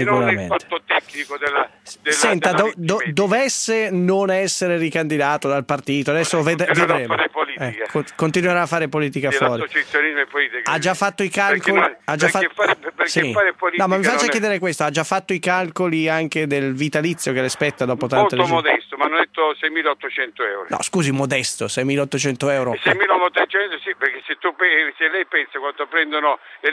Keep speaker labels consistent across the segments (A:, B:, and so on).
A: sicuramente.
B: non il fatto tecnico della, della
A: Senta, do- do- dovesse non essere ricandidato dal partito, adesso ved-
B: Continuerà a
A: vedremo. Eh, con- continuerà a fare politica fuori. Ha già fatto i calcoli?
B: Perché, non-
A: già
B: perché
A: fatto-
B: fare, perché
A: Sì.
B: politica
A: No, ma mi faccia
B: non è-
A: chiedere questo: ha già fatto i calcoli anche del vitalizio che le spetta dopo tante
B: molto
A: legislature?
B: modesto, ma hanno detto 6.800 euro.
A: No, scusi, modesto, 6.800 euro.
B: 6.800 sì, perché se, tu, se lei pensa quanto prendono le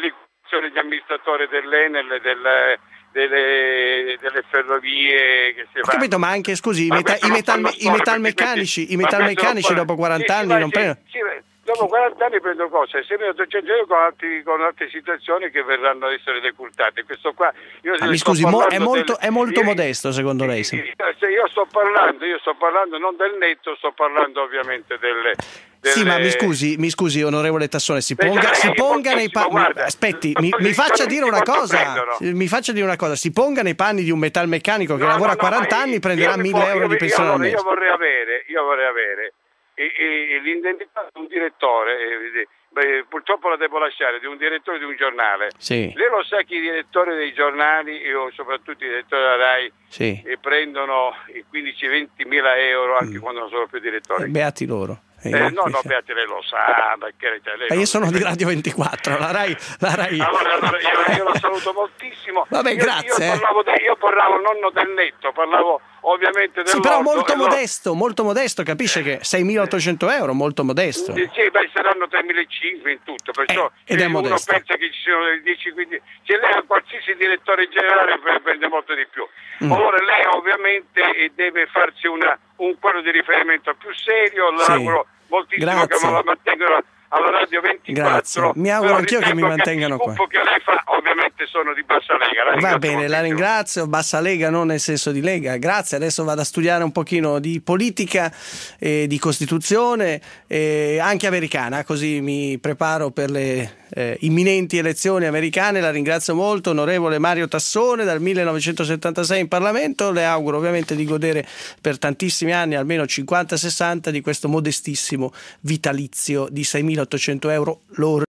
B: liquidazioni gli amministratori dell'Enel, del- delle, delle ferrovie che si
A: Ho capito, ma anche scusi, i,
B: Ma
A: meta- i metal- i metalmeccanici,
B: perché
A: i metalmeccanici dopo
B: fanno-
A: 40
B: sì,
A: anni
B: ma
A: non
B: sì,
A: prendono.
B: sì, dopo 40 anni prendono cosa? 6.800 euro con, altri- con altre situazioni che verranno ad essere decurtate. Questo qua, io
A: Ah, mi scusi, mo- è molto,
B: del-
A: è molto modesto secondo lei? sì.
B: Se io sto parlando, io sto parlando non del netto, sto parlando ovviamente delle...
A: Sì, ma mi scusi, mi scusi, onorevole Tassone, si ponga,
B: dai,
A: si ponga nei panni. Aspetti, mi, mi faccia dire una cosa. Mi faccia dire una cosa. Si ponga nei panni di un metalmeccanico che
B: No,
A: lavora
B: no, no,
A: 40
B: ma
A: anni prenderà
B: io mi
A: 1000
B: po-
A: euro
B: io-
A: di
B: io-
A: pensione al
B: allora. Io vorrei avere, io vorrei avere e- e- l'identità di un direttore, eh, beh, purtroppo la devo lasciare, di un direttore di un giornale.
A: Sì,
B: Lei lo sa che i direttori dei giornali, o soprattutto i direttori della RAI,
A: sì.
B: eh, prendono i 15-20 mila euro anche quando non sono più direttori.
A: Eh, Beati loro. Eh,
B: Eh, no, no,
A: sì.
B: Beati, lei lo sa, perché lei
A: Ma
B: non-
A: io sono di Radio 24, la Rai. La Rai...
B: Allora, allora, io, io la saluto moltissimo.
A: Vabbè,
B: Io-
A: grazie,
B: Io
A: eh.
B: parlavo, de- io parlavo non del netto, parlavo ovviamente del
A: Sì, però molto
B: loro-
A: modesto, molto modesto, capisce che 6.800 euro, molto modesto.
B: Sì, sì, beh, saranno 3.500 in tutto, perciò
A: Eh, ed è
B: uno
A: modesto.
B: pensa che ci siano dei 10, 15, se lei è qualsiasi direttore generale pre- prende molto di più.
A: Mm.
B: Ora lei ovviamente eh, deve farsi una- un quadro di riferimento più serio,
A: Sì.
B: l'auguro moltissimo
A: Grazie.
B: che me la mantengano alla Radio 24.
A: Grazie. Mi auguro anch'io che mi mantengano
B: i
A: qua.
B: che lei fa ovviamente sono di bassa lega.
A: Va bene, la ringrazio. Bassa Lega, non nel senso di Lega. Grazie. Adesso vado a studiare un pochino di politica, e di Costituzione, e anche americana, così mi preparo per le eh, imminenti elezioni americane. La ringrazio molto, onorevole Mario Tassone, dal 1976 in Parlamento. Le auguro ovviamente di godere per tantissimi anni, almeno 50-60, di questo modestissimo vitalizio di 6.800 euro loro.